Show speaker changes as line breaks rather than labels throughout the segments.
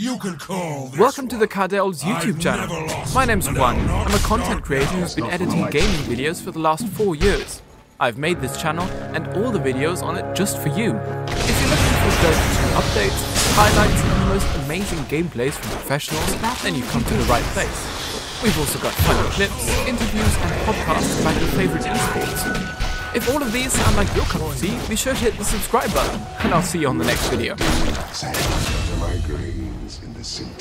You can call this
Welcome to the
one.
Cardell's YouTube
I've
channel. My name's
and
Juan.
I'll not
I'm a content creator who's been editing gaming videos for the last four years. I've made this channel and all the videos on it just for you. If you're looking for go-to updates, highlights, and the most amazing gameplays from professionals, then you've come to the right place. We've also got funny clips, interviews, and podcasts about your favorite esports. If all of these sound like your cup of tea, be sure to hit the subscribe button, and I'll see you on the next video.
Sand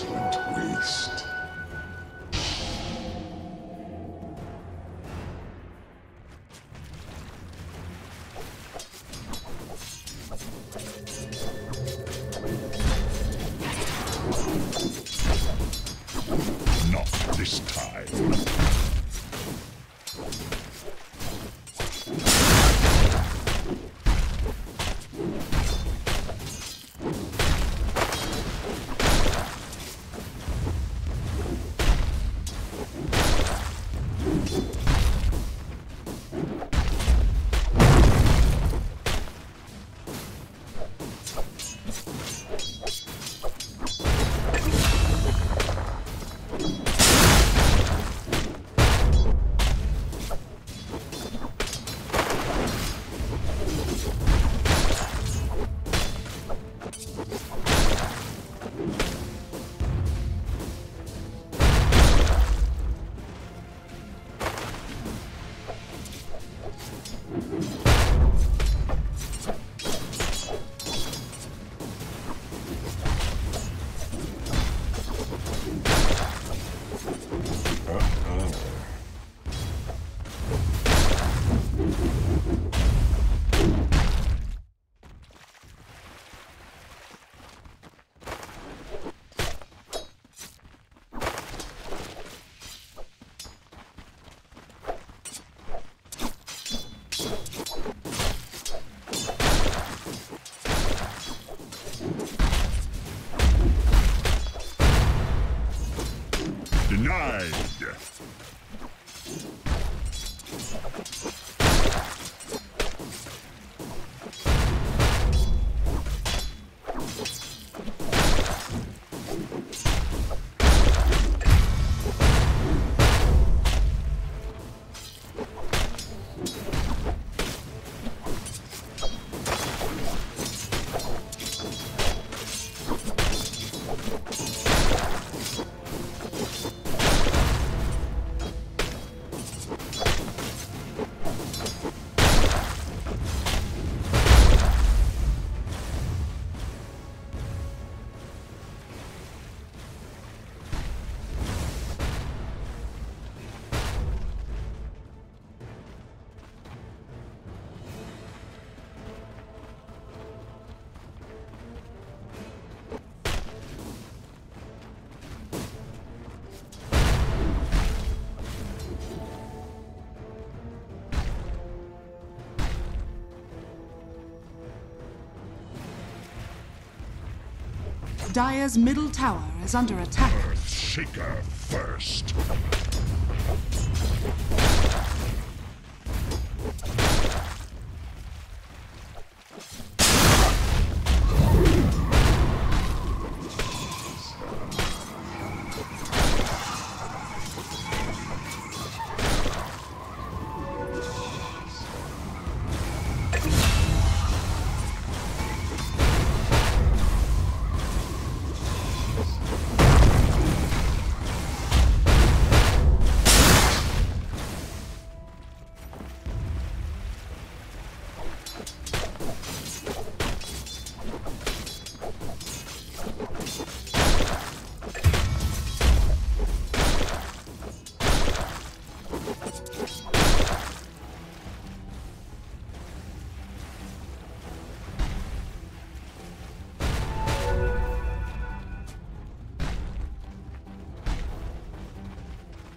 Dire's middle tower is under attack.
Earthshaker first.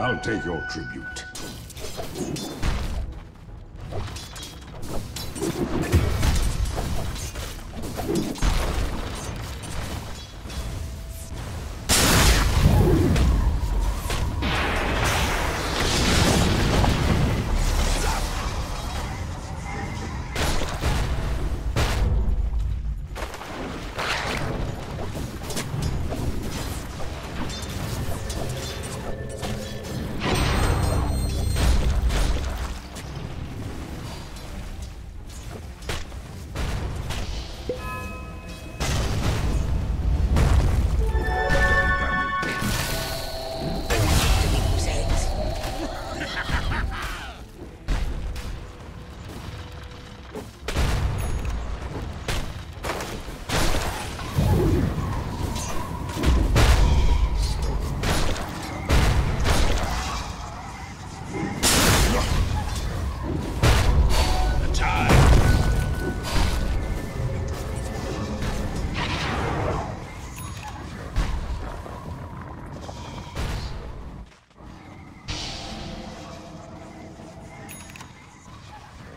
I'll take your tribute.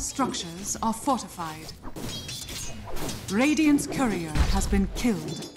Dire's structures are fortified. Radiant's courier has been killed.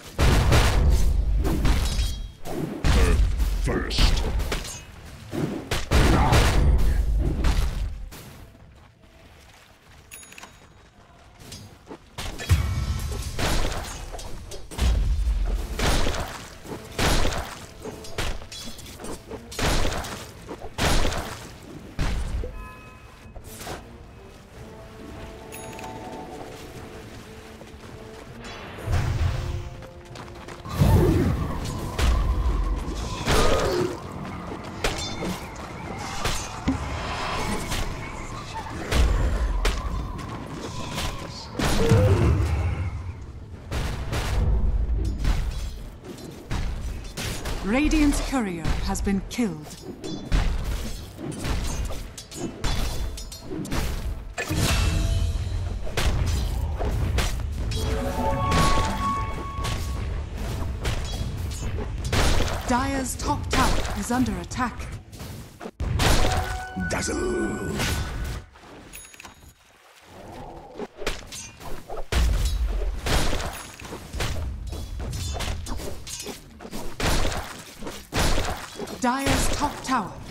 Radiant's courier has been killed. Dire's top tower is under attack.
Dazzle!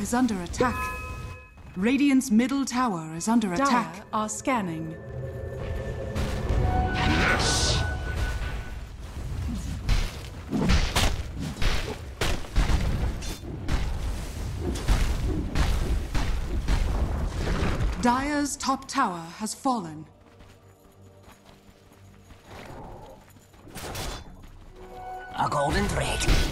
Is under attack. Radiant's middle tower is under attack. Dire are scanning.
Yes.
Dire's top tower has fallen.
A golden thread.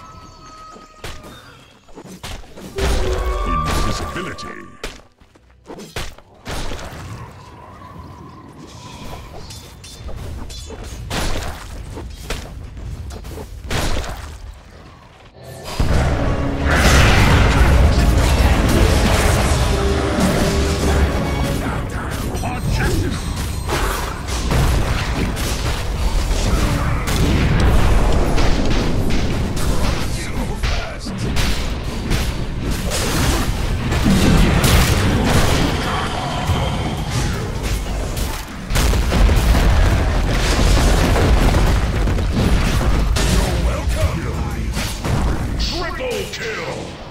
Kill!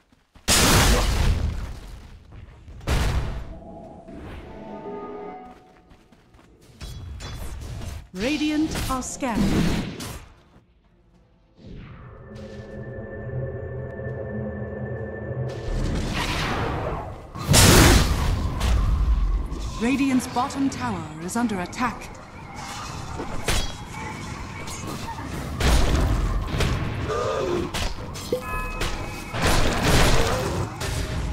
Radiant are scanning. Radiant's bottom tower is under attack.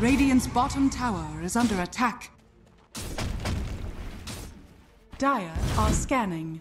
Radiant's bottom tower is under attack. Dire are scanning.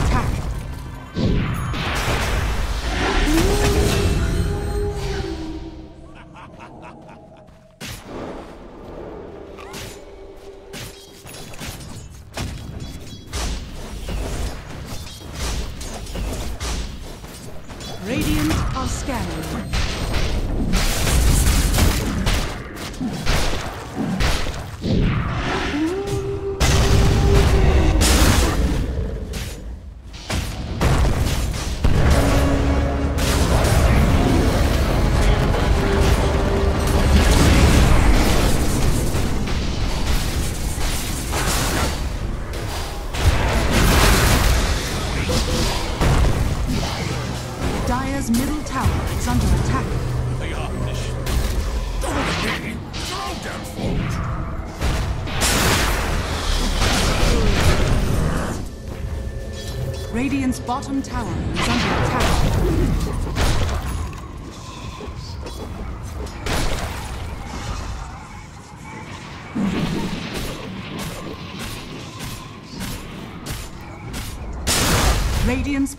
bottom tower is under attack.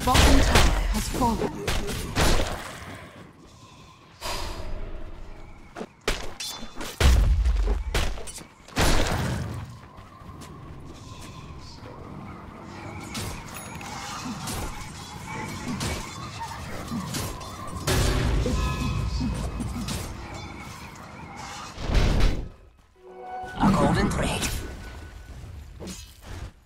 Bottom tower has fallen.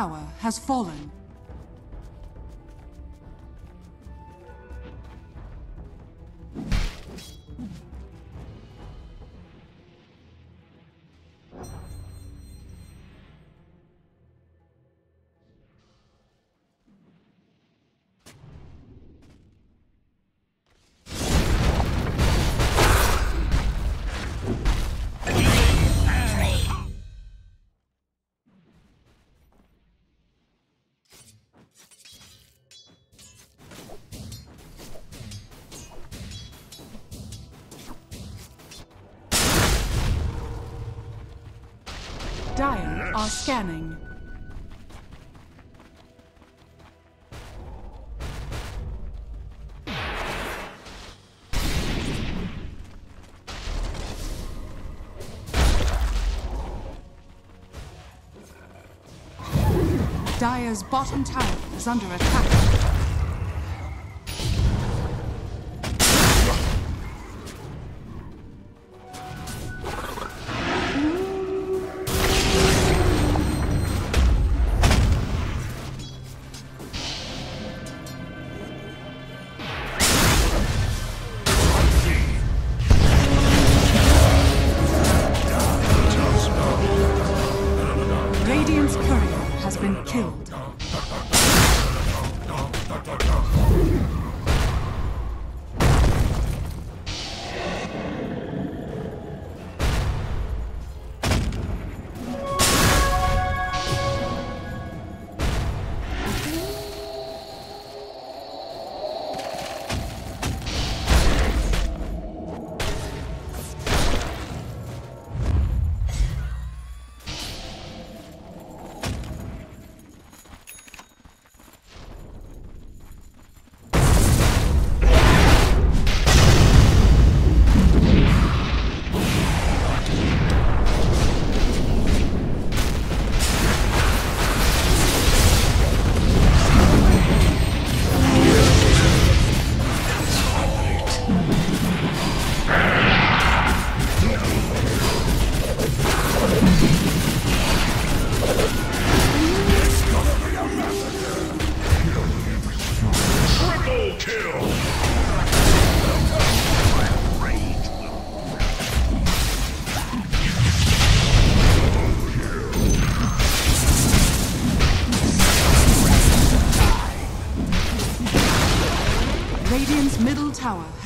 Tower has fallen. Dire are scanning. Dire's bottom tower is under attack.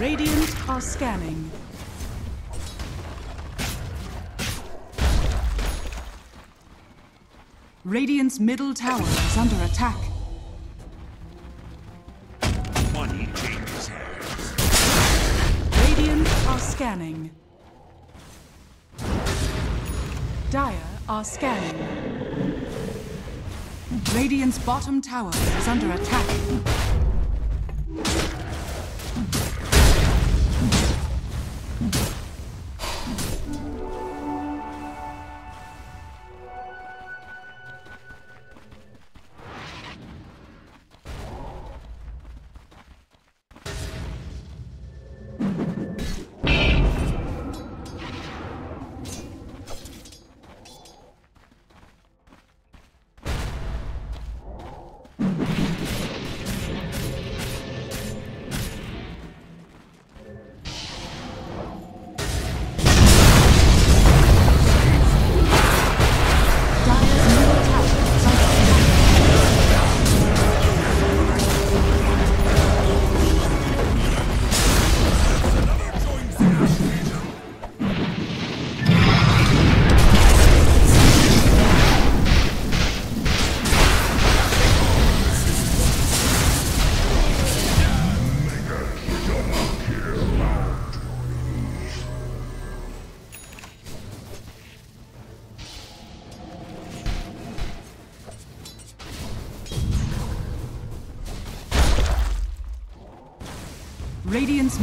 Radiant are scanning. Radiant's middle tower is under attack.
Money changes hands.
Radiant are scanning. Dire are scanning. Radiant's bottom tower is under attack.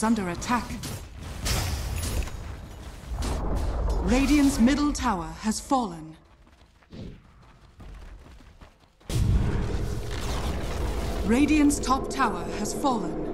Is under attack. Radiant's middle tower has fallen. Radiant's top tower has fallen.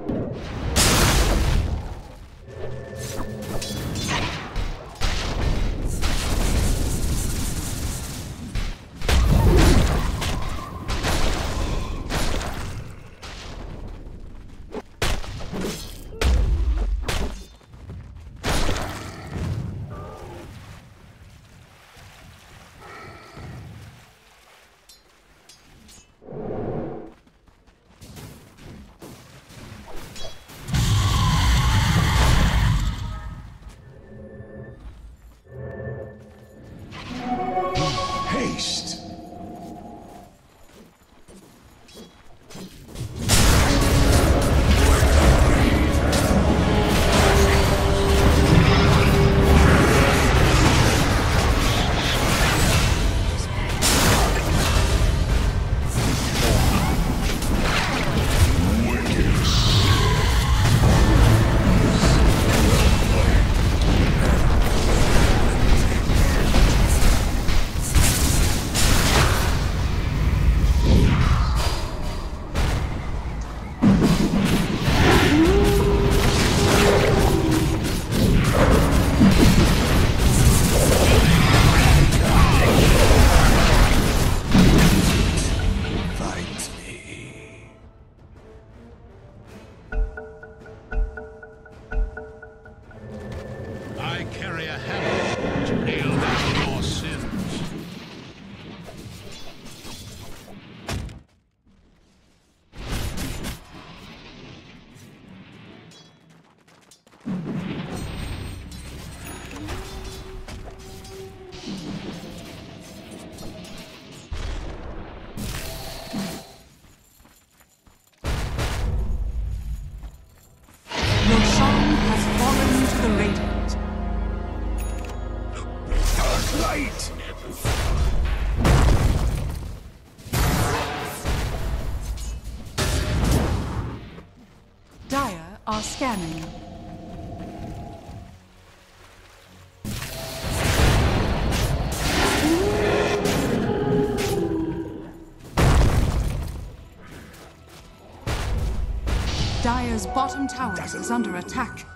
Dire's bottom tower is under attack.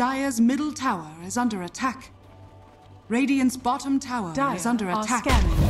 Dire's middle tower is under attack. Radiant's bottom tower
Dire
is under attack.
scanning.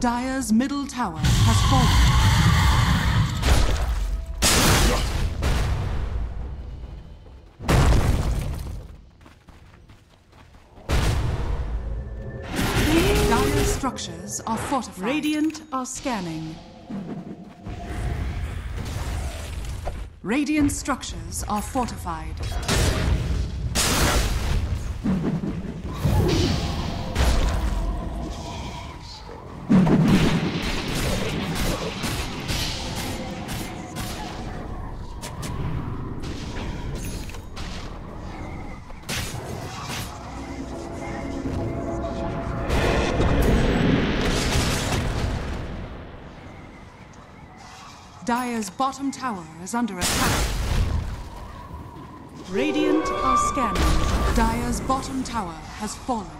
Dire's middle tower has fallen. Dire's structures are fortified.
Radiant are scanning.
Radiant structures are fortified. Dire's bottom tower is under attack.
Radiant are scanning.
Dire's bottom tower has fallen.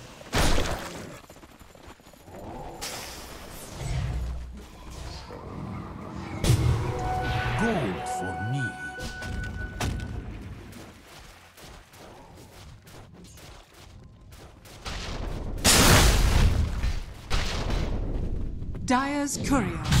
Courier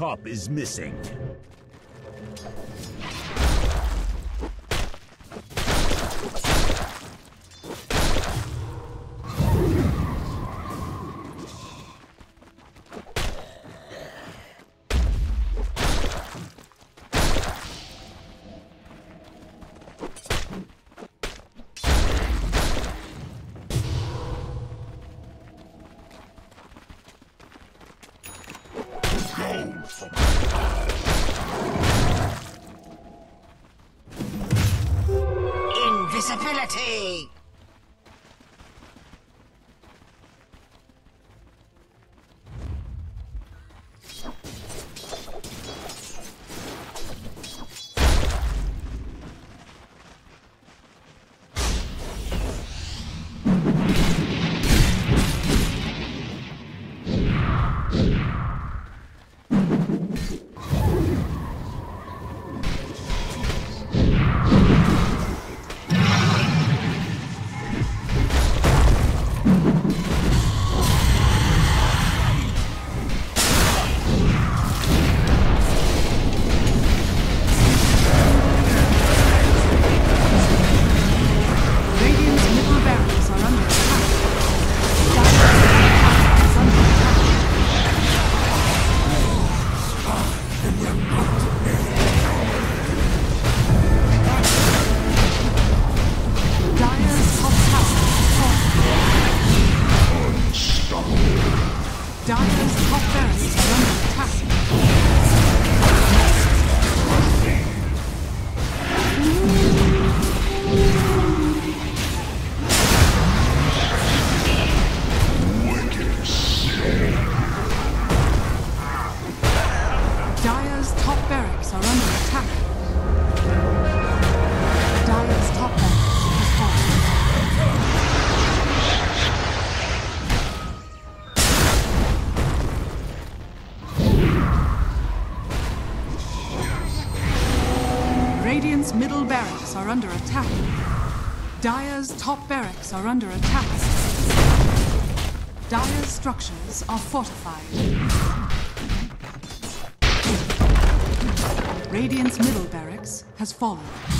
Top is missing.
Are under attack. Dire's top barracks are under attack. Dire's structures are fortified. Radiant's middle barracks has fallen.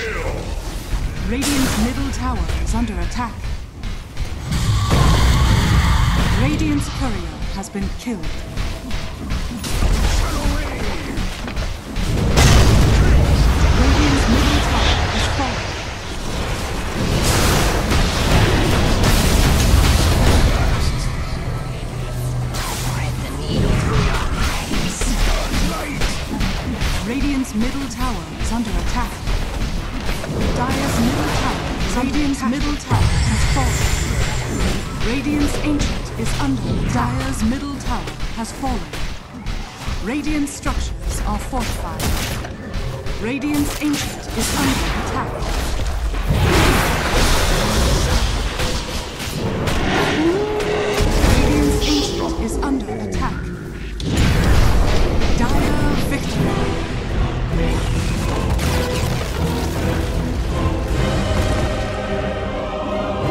Kill.
Radiant's middle tower is under attack. Radiant's courier has been killed. Radiant's middle tower is fallen. Radiant's middle tower is under attack. Dire's middle tower Radiant's middle tower has fallen. Radiant's ancient is under. Dire's middle tower has fallen. Radiant structures are fortified. Radiant's ancient is under attack. Radiant's